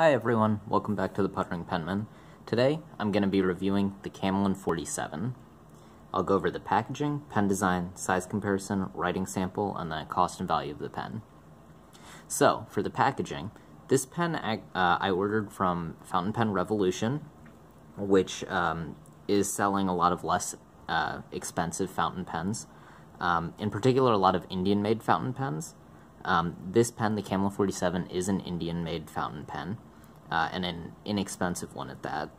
Hi everyone, welcome back to the Puttering Penman. Today, I'm going to be reviewing the Camlin 47. I'll go over the packaging, pen design, size comparison, writing sample, and the cost and value of the pen. So, for the packaging, this pen uh, I ordered from Fountain Pen Revolution, which um, is selling a lot of less uh, expensive fountain pens. Um, in particular, a lot of Indian-made fountain pens. Um, this pen, the Camlin 47, is an Indian-made fountain pen uh, and an inexpensive one at that.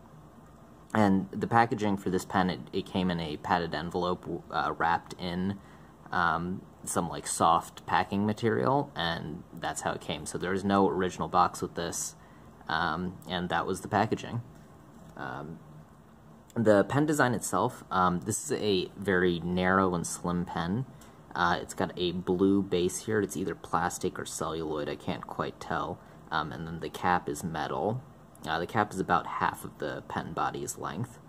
And the packaging for this pen, it, it came in a padded envelope uh, wrapped in um, some like soft packing material, and that's how it came. So there's no original box with this, um, and that was the packaging. Um, the pen design itself, um, this is a very narrow and slim pen. Uh, it's got a blue base here. It's either plastic or celluloid. I can't quite tell um, and then the cap is metal. Uh, the cap is about half of the pen body's length.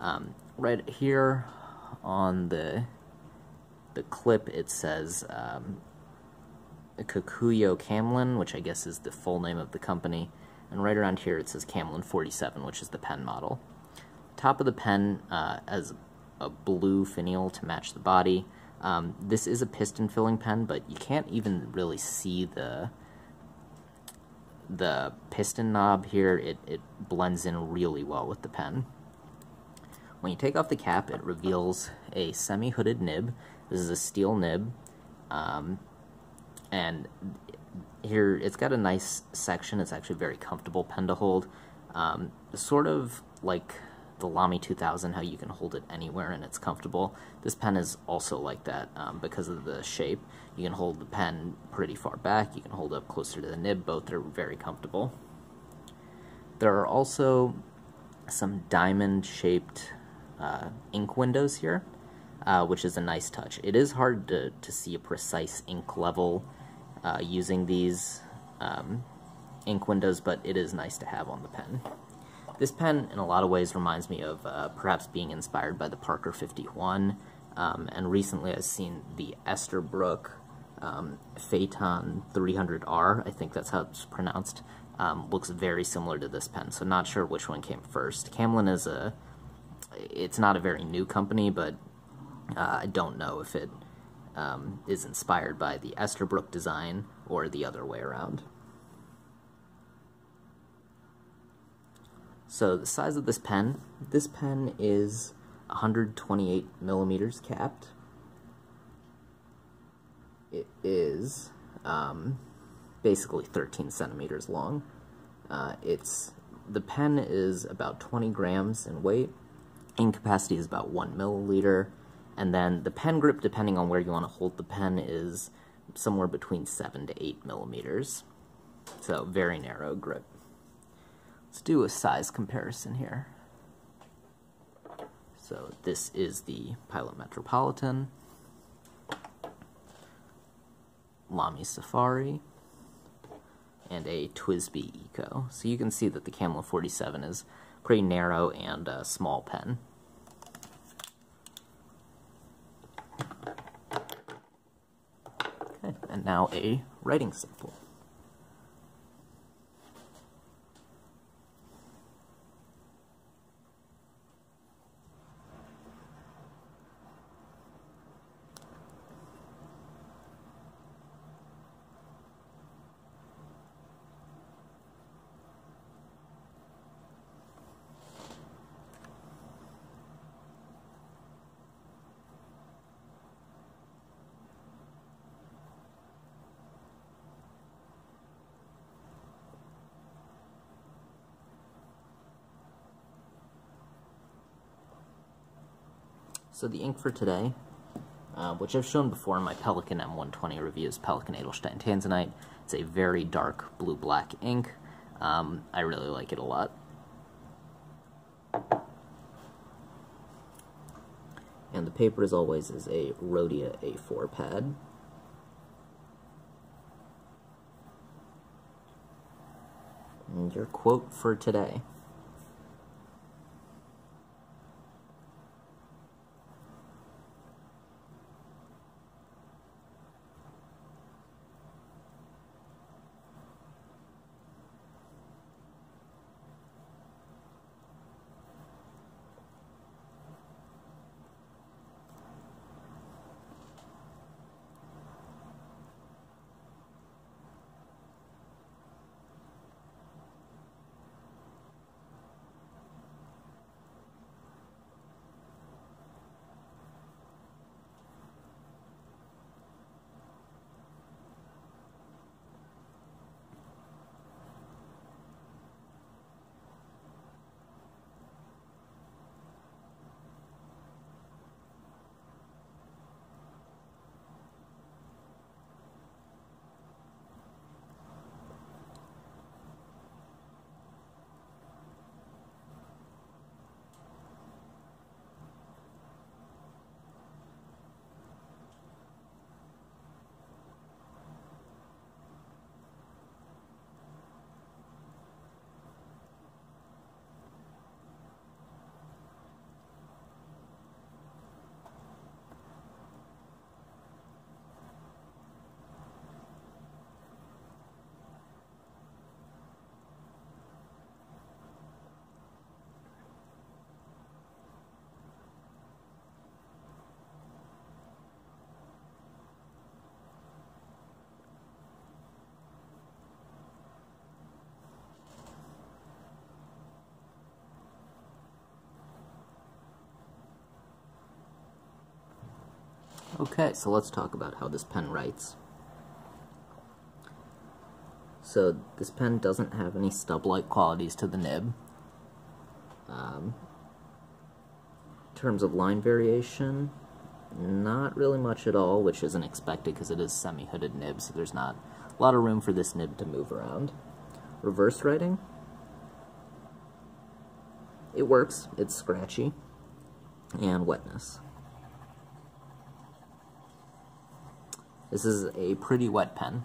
Um, right here on the the clip it says um, Kokuyo Camlin, which I guess is the full name of the company, and right around here it says Camlin 47, which is the pen model. Top of the pen uh, has a blue finial to match the body. Um, this is a piston filling pen, but you can't even really see the the piston knob here, it, it blends in really well with the pen. When you take off the cap, it reveals a semi-hooded nib. This is a steel nib, um, and here it's got a nice section. It's actually very comfortable pen to hold. Um, sort of like the Lamy 2000, how you can hold it anywhere and it's comfortable. This pen is also like that um, because of the shape. You can hold the pen pretty far back, you can hold up closer to the nib, both are very comfortable. There are also some diamond-shaped uh, ink windows here, uh, which is a nice touch. It is hard to, to see a precise ink level uh, using these um, ink windows, but it is nice to have on the pen. This pen, in a lot of ways, reminds me of uh, perhaps being inspired by the Parker 51, um, and recently I've seen the Esterbrook um, Phaeton 300R, I think that's how it's pronounced, um, looks very similar to this pen, so not sure which one came first. Camlin is a, it's not a very new company, but uh, I don't know if it um, is inspired by the Esterbrook design or the other way around. So the size of this pen, this pen is 128 millimeters capped. It is um, basically 13 centimeters long. Uh, it's the pen is about 20 grams in weight. Ink capacity is about one milliliter, and then the pen grip, depending on where you want to hold the pen, is somewhere between seven to eight millimeters. So very narrow grip. Let's do a size comparison here. So this is the Pilot Metropolitan, Lamy Safari, and a TWSBI Eco. So you can see that the Camlin 47 is pretty narrow and a small pen. Okay, and now a writing sample. So the ink for today, uh, which I've shown before in my Pelikan M120 reviews, Pelikan Edelstein Tanzanite. It's a very dark blue-black ink. Um, I really like it a lot. And the paper, as always, is a Rhodia A4 pad. And your quote for today. Okay, so let's talk about how this pen writes. So this pen doesn't have any stub-like qualities to the nib. Um, in terms of line variation, not really much at all, which isn't expected because it is semi-hooded nib, so there's not a lot of room for this nib to move around. Reverse writing, it works, it's scratchy, and wetness. This is a pretty wet pen.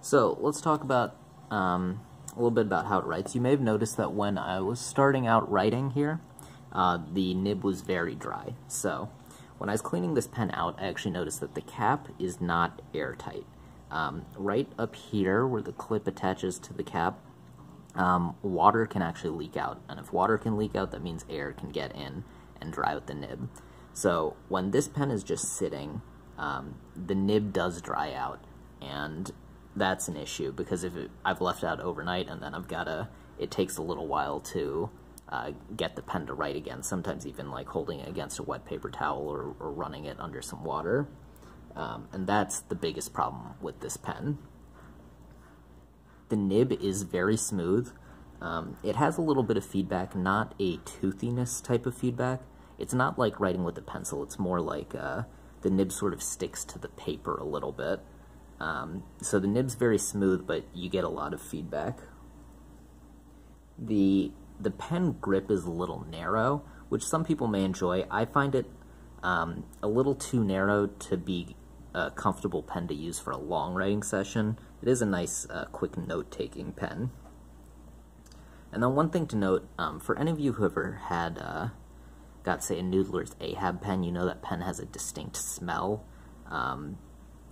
So let's talk about um, a little bit about how it writes. You may have noticed that when I was starting out writing here, uh, the nib was very dry. So when I was cleaning this pen out, I actually noticed that the cap is not airtight. Um, right up here where the clip attaches to the cap, um, water can actually leak out. And if water can leak out, that means air can get in and dry out the nib. So when this pen is just sitting um, the nib does dry out, and that's an issue because if it, I've left out overnight and then I've got to, it takes a little while to uh, get the pen to write again, sometimes even like holding it against a wet paper towel or, or running it under some water. Um, and that's the biggest problem with this pen. The nib is very smooth. Um, it has a little bit of feedback, not a toothiness type of feedback. It's not like writing with a pencil, it's more like uh, the nib sort of sticks to the paper a little bit. Um, so the nib's very smooth, but you get a lot of feedback. The, the pen grip is a little narrow, which some people may enjoy. I find it um, a little too narrow to be a comfortable pen to use for a long writing session. It is a nice, uh, quick note-taking pen. And then one thing to note, um, for any of you who ever had uh, got, say, a Noodler's Ahab pen, you know that pen has a distinct smell. Um,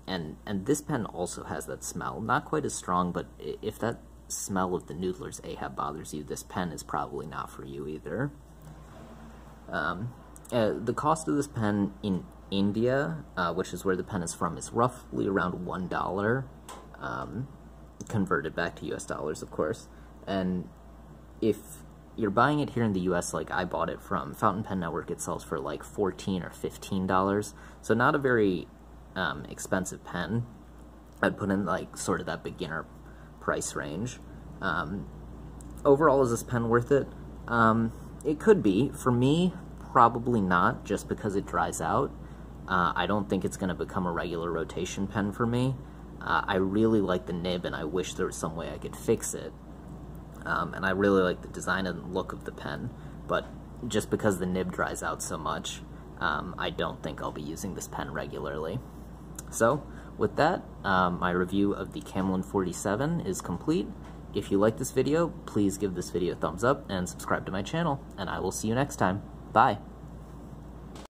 and, and this pen also has that smell. Not quite as strong, but if that smell of the Noodler's Ahab bothers you, this pen is probably not for you either. Um, uh, the cost of this pen in India, uh, which is where the pen is from, is roughly around $1, um, converted back to US dollars, of course. And if you're buying it here in the US, like I bought it from Fountain Pen Network, it sells for like 14 or $15. So not a very um, expensive pen. I'd put in like sort of that beginner price range. Um, overall, is this pen worth it? Um, it could be. For me, probably not, just because it dries out. Uh, I don't think it's going to become a regular rotation pen for me. Uh, I really like the nib, and I wish there was some way I could fix it. Um, and I really like the design and look of the pen, but just because the nib dries out so much, um, I don't think I'll be using this pen regularly. So, with that, um, my review of the Camlin 47 is complete. If you like this video, please give this video a thumbs up and subscribe to my channel, and I will see you next time. Bye!